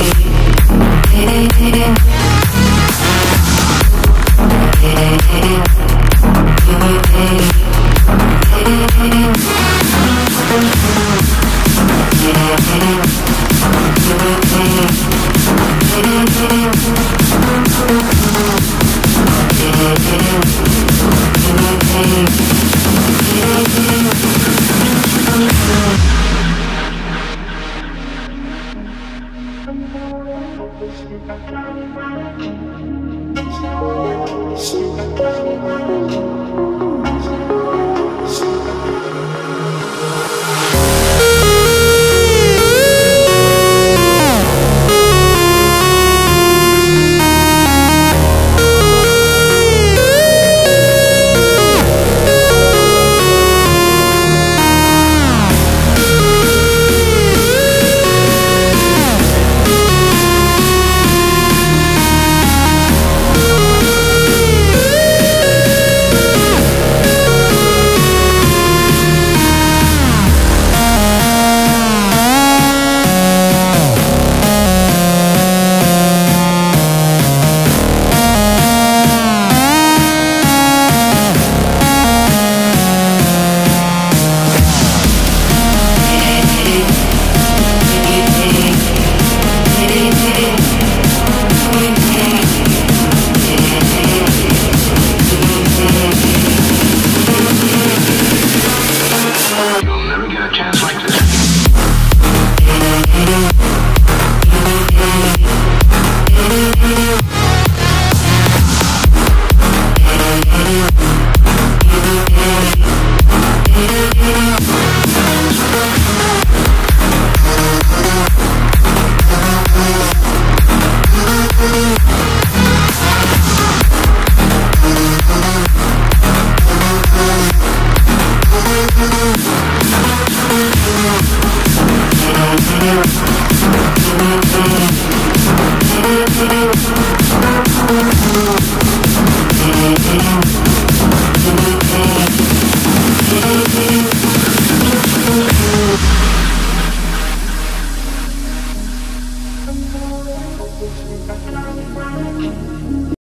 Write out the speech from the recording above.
me. You'll